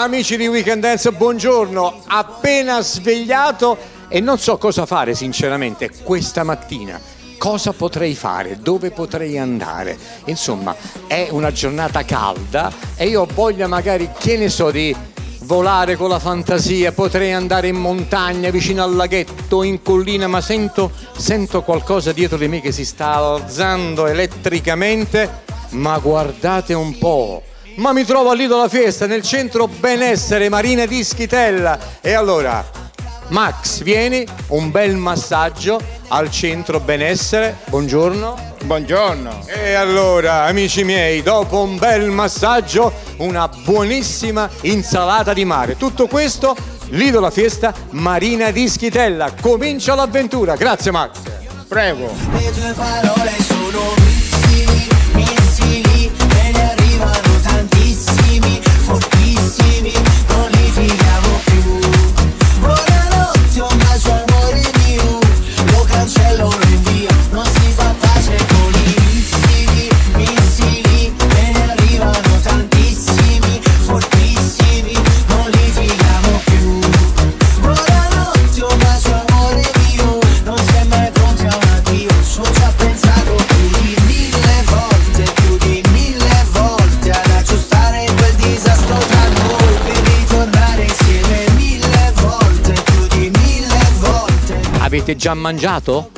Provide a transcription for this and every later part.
Amici di Weekend Dance, buongiorno. Appena svegliato e non so cosa fare sinceramente questa mattina. Cosa potrei fare? Dove potrei andare? Insomma, è una giornata calda e io ho voglia magari, che ne so, di volare con la fantasia, potrei andare in montagna, vicino al laghetto, in collina, ma sento, sento qualcosa dietro di me che si sta alzando elettricamente. Ma guardate un po', ma mi trovo lì dalla Fiesta, nel centro benessere Marina di Schitella. E allora, Max, vieni, un bel massaggio al centro benessere. Buongiorno. Buongiorno. E allora, amici miei, dopo un bel massaggio, una buonissima insalata di mare. Tutto questo, Lido la Fiesta, Marina di Schitella. Comincia l'avventura. Grazie Max. Prego. Le tue parole sono Avete già mangiato?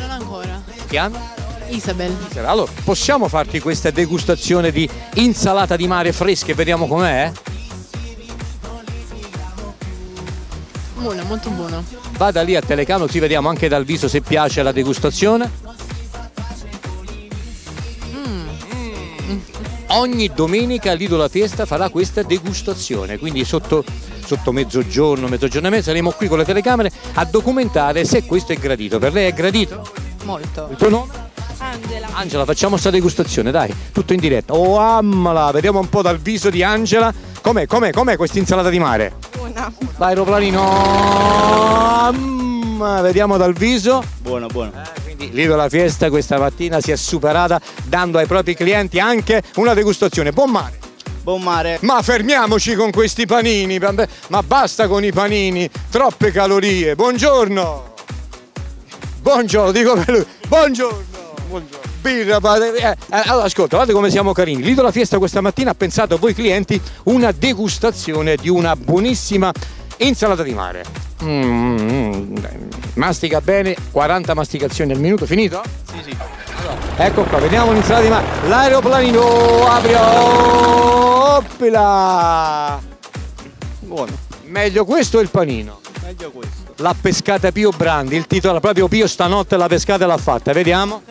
Non ancora. Hanno? Isabel. Allora, possiamo farti questa degustazione di insalata di mare fresca e vediamo com'è? Buono, molto buono. Vada lì a telecamera, così vediamo anche dal viso se piace la degustazione. Mm. Ogni domenica Lido la Fiesta farà questa degustazione, quindi sotto, sotto mezzogiorno, mezzogiorno e mezzo saremo qui con le telecamere a documentare se questo è gradito. Per lei è gradito? Molto. Il tuo nome? Angela. Angela, facciamo sta degustazione, dai, tutto in diretta. Oh, ammala, vediamo un po' dal viso di Angela. Com'è, com'è, com'è questa insalata di mare? Buona. L'aeroplanino. Mm, vediamo dal viso. Buono, buono. Quindi Lido la Fiesta questa mattina si è superata dando ai propri clienti anche una degustazione. Buon mare. Buon mare. Ma fermiamoci con questi panini, vabbè, ma basta con i panini, troppe calorie. Buongiorno. Buongiorno, dico per lui. Buongiorno. Buongiorno. Birra, padre- eh, eh, allora ascolta, guardate come siamo carini. Lido la Fiesta questa mattina ha pensato a voi clienti una degustazione di una buonissima insalata di mare. Mm, mastica bene, 40 masticazioni al minuto, finito? Sì, sì. Ecco qua, vediamo l'insalata di mare. L'aeroplanino apri. Oppila! Buono. Meglio questo o il panino? Meglio questo. L'ha pescata Pio Brandi, il titolo proprio Pio stanotte la pescata e l'ha fatta, vediamo.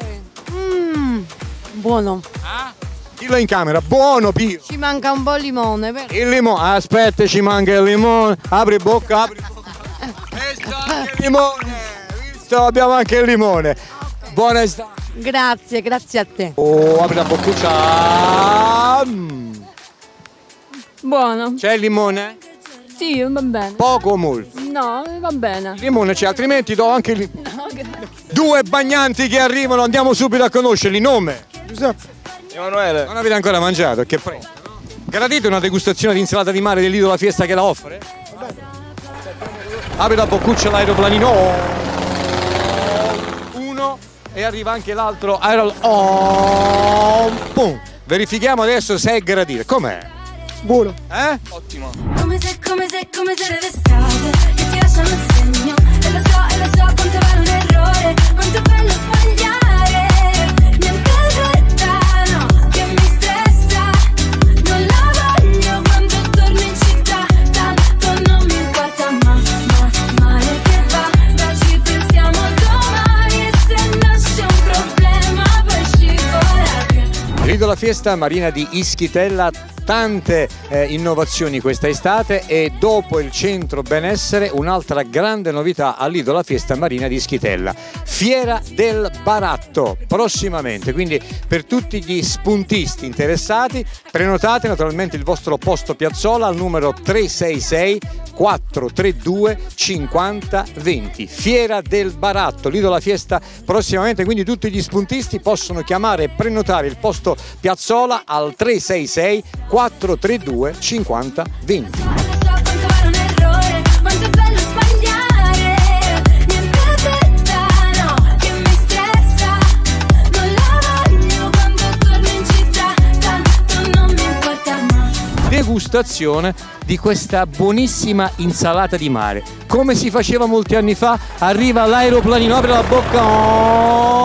Mmm, buono. Dillo in camera, buono Pio. Ci manca un po' il limone, vero? Il limone, aspetta ci manca il limone, apri bocca, apri bocca. Visto anche il limone, visto abbiamo anche il limone. Buona estate. Grazie, grazie a te. Oh, apri la boccuccia. Mm. Buono. C'è il limone? Sì, va bene. Poco o molto? No, va bene. Il limone c'è, altrimenti do anche il... No, grazie. Due bagnanti che arrivano, andiamo subito a conoscerli. Nome? Emanuele. Non avete ancora mangiato, che presto. no? Gradite una degustazione di insalata di mare dell'Ido la Fiesta che la offre? Apri la boccuccia l'aeroplanino. E arriva anche l'altro aerol. Oh. Verifichiamo adesso se è gradito. Com'è? Buono. Eh? Ottimo. Come se, come se, come se l'estate che ti lasciano il segno E lo so, e lo so quanto vale un errore Quanto è bello sbagliare la Fiesta Marina di Ischitella tante eh, innovazioni questa estate e dopo il centro benessere un'altra grande novità a Lido la Fiesta Marina di Ischitella. Fiera del Baratto prossimamente, quindi per tutti gli spuntisti interessati prenotate naturalmente il vostro posto piazzola al numero 366 432 50 20 Fiera del Baratto Lido la Fiesta prossimamente quindi tutti gli spuntisti possono chiamare e prenotare il posto piazzola al 366 432 50 20. Lo so quanto vale un errore, quanto è bello sbagliare. Niente fretta, no, che mi stressa. Non la voglio quando torno in città, tanto non mi importa mai. degustazione di questa buonissima insalata di mare. Come si faceva molti anni fa, arriva l'aeroplanino, apre la bocca. Mm.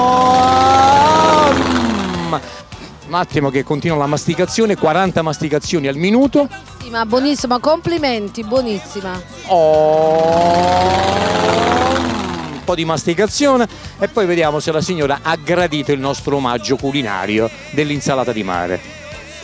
Un attimo che continua la masticazione, 40 masticazioni al minuto. Buonissima, buonissima, complimenti, buonissima. Oh. Un po' di masticazione e poi vediamo se la signora ha gradito il nostro omaggio culinario dell'insalata di mare.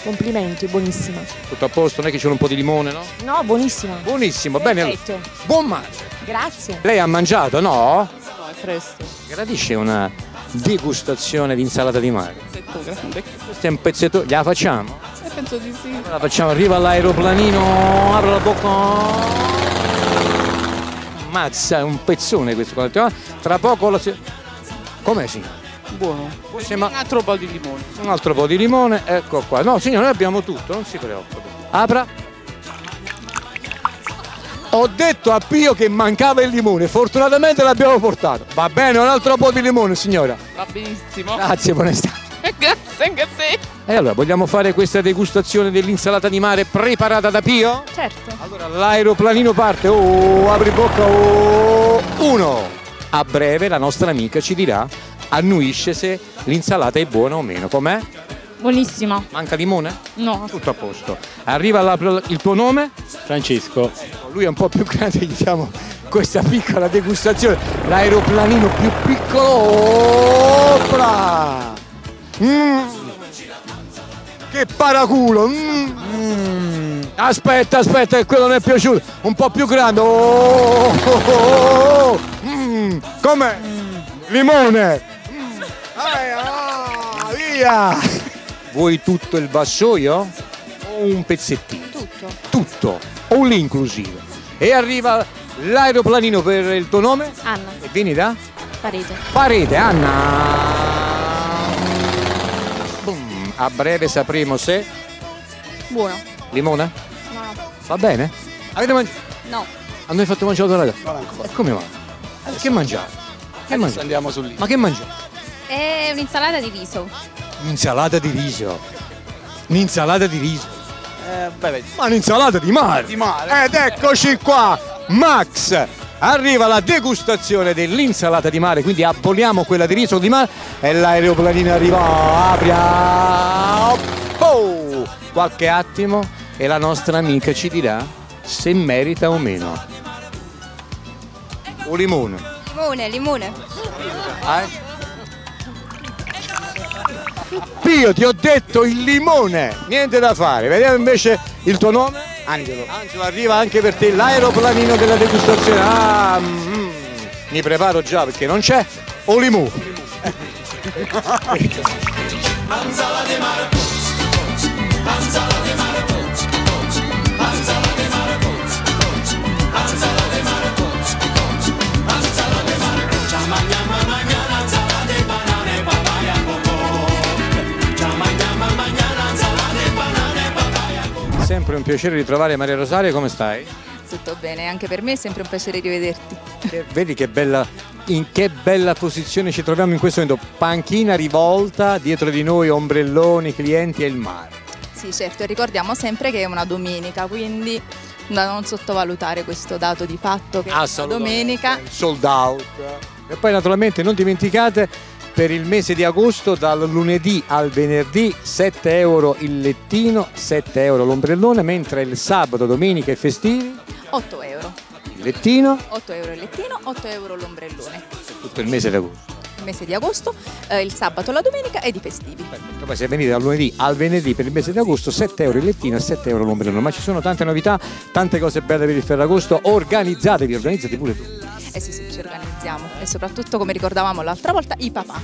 Complimenti, buonissima. Tutto a posto, non è che c'è un po' di limone, no? No, buonissima. Buonissimo, bene. Perfetto. Buon maggio. Grazie. Lei ha mangiato, no? No, è fresco. Gradisce una degustazione di insalata di mare. Questo è un pezzetto, gliela facciamo? Eh, penso di sì. La facciamo, arriva l'aeroplanino, apre la bocca. Mazza, è un pezzone questo. qua. Tra poco la... si- Com'è signore? Buono. Sembra- Un altro po' di limone. Un altro po' di limone, ecco qua. No signore, noi abbiamo tutto, non si preoccupi. Apra. Ho detto a Pio che mancava il limone, fortunatamente l'abbiamo portato. Va bene, un altro po' di limone signora. Va benissimo. Grazie, buona estate. Grazie anche a te. E allora, vogliamo fare questa degustazione dell'insalata di mare preparata da Pio? Certo. Allora, l'aeroplanino parte. Oh, apri bocca. Oh, uno. A breve la nostra amica ci dirà, annuisce se l'insalata è buona o meno. Com'è? Buonissima. Manca limone? No. Tutto a posto. Arriva la- il tuo nome? Francesco, Lui è un po' più grande, gli diamo questa piccola degustazione. L'aeroplanino più piccolo. Opla! Mm. Che paraculo! Mm. Mm. Aspetta, aspetta, che quello non è piaciuto. Un po' più grande. Oh, oh, oh, oh. Mm. Com'è? Limone! Mm. Ah, via! Vuoi tutto il vassoio? O un pezzettino? Tutto. tutto, all inclusive. E arriva l'aeroplanino per il tuo nome? Anna, E vieni da? Parete. Parete, Anna. Boom. A breve sapremo se Buono. limone? No, Va bene? Avete mangiato? no. A noi fatto mangiare la ragazza? Non ancora. E come va? Che mangiate? Che mangiate? andiamo su lì. Ma che mangiate? È un'insalata di riso. Un'insalata di riso. Un'insalata di riso. Eh, beh. Ma un'insalata di mare. Di mare. Ed eccoci qua, Max. Arriva la degustazione dell'insalata di mare, quindi aboliamo quella di riso di mare e l'aeroplanino arriva, apri, a- oh! qualche attimo e la nostra amica ci dirà se merita o meno. O limone. Limone, limone. Eh? Pio, ti ho detto il limone, niente da fare. Vediamo invece il tuo nome. Angelo. Angelo, arriva anche per te l'aeroplanino della degustazione. Ah, mm, mi preparo già perché non c'è. O limù. Sempre un piacere ritrovare Maria Rosaria, come stai? Tutto bene, anche per me è sempre un piacere rivederti. Vedi che bella, in che bella posizione ci troviamo in questo momento. Panchina rivolta, dietro di noi ombrelloni, clienti e il mare. Sì, certo, e ricordiamo sempre che è una domenica, quindi da non sottovalutare questo dato di fatto che è una domenica. Sold out. E poi naturalmente non dimenticate per il mese di agosto dal lunedì al venerdì 7 euro il lettino, 7 euro l'ombrellone, mentre il sabato, domenica e festivi 8 euro. il lettino 8 euro il lettino, 8 euro l'ombrellone. tutto il mese di agosto. Il mese di agosto, eh, il sabato, la domenica ed i festivi. Perfetto, Poi se venite dal lunedì al venerdì per il mese di agosto 7 euro il lettino e 7 euro l'ombrellone. Ma ci sono tante novità, tante cose belle per il Ferragosto. Organizzatevi, organizzati pure tu. Eh sì, sì, ci organizziamo e soprattutto, come ricordavamo l'altra volta, i papà.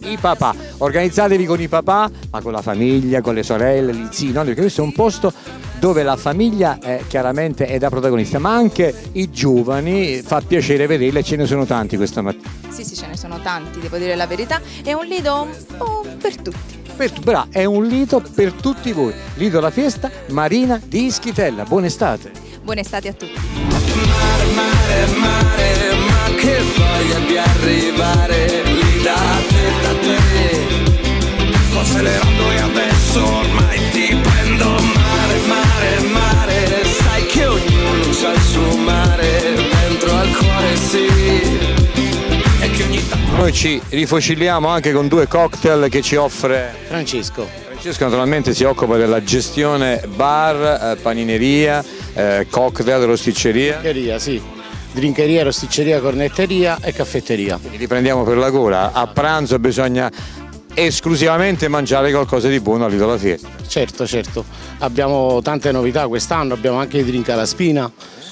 I papà, organizzatevi con i papà, ma con la famiglia, con le sorelle, gli zii, no? perché questo è un posto dove la famiglia è, chiaramente è da protagonista, ma anche i giovani, fa piacere vederli e ce ne sono tanti questa mattina. Sì, sì, ce ne sono tanti, devo dire la verità. È un lido un po' per tutti. Per, brava, è un lido per tutti voi. Lido la Fiesta, Marina di Ischitella. Buona estate. Buona estate a tutti. Mare, mare, ma che voglia di arrivare lì da te, da te. Sto accelerando e adesso ormai ti prendo mare, mare, mare. Sai che ognuno c'ha il suo mare dentro al cuore, sì. E che ogni tanto Noi ci rifocilliamo anche con due cocktail che ci offre Francesco. Francesco naturalmente si occupa della gestione bar, eh, panineria, eh, cocktail, rosticceria. Drinkeria, sì. Drinkeria, rosticceria, cornetteria e caffetteria. Li prendiamo per la gola. A pranzo bisogna esclusivamente mangiare qualcosa di buono all'Isola Fiesta. Certo, certo. Abbiamo tante novità quest'anno, abbiamo anche i drink alla spina,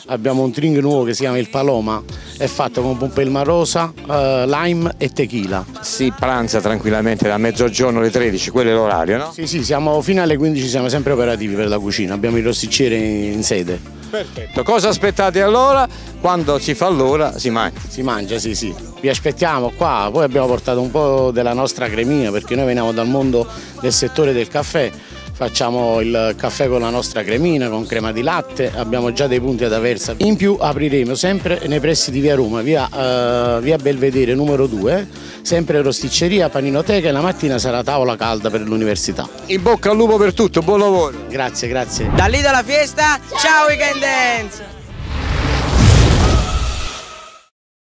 abbiamo un drink nuovo che si chiama il Paloma, è fatto con pompelma rosa, eh, lime e tequila. Si pranza tranquillamente da mezzogiorno alle 13, quello è l'orario, no? Sì, sì, siamo fino alle 15 siamo sempre operativi per la cucina, abbiamo il rosticciere in sede. Perfetto. Cosa aspettate allora? Quando si fa l'ora si mangia. Si mangia, sì, sì. Vi aspettiamo qua, poi abbiamo portato un po' della nostra cremina perché noi veniamo dal mondo del settore del caffè. Facciamo il caffè con la nostra cremina, con crema di latte, abbiamo già dei punti ad Aversa. In più apriremo sempre nei pressi di via Roma, via, eh, via Belvedere numero 2, sempre rosticceria, paninoteca e la mattina sarà tavola calda per l'università. In bocca al lupo per tutto, buon lavoro. Grazie, grazie. Da lì dalla fiesta, ciao Weekend Dance!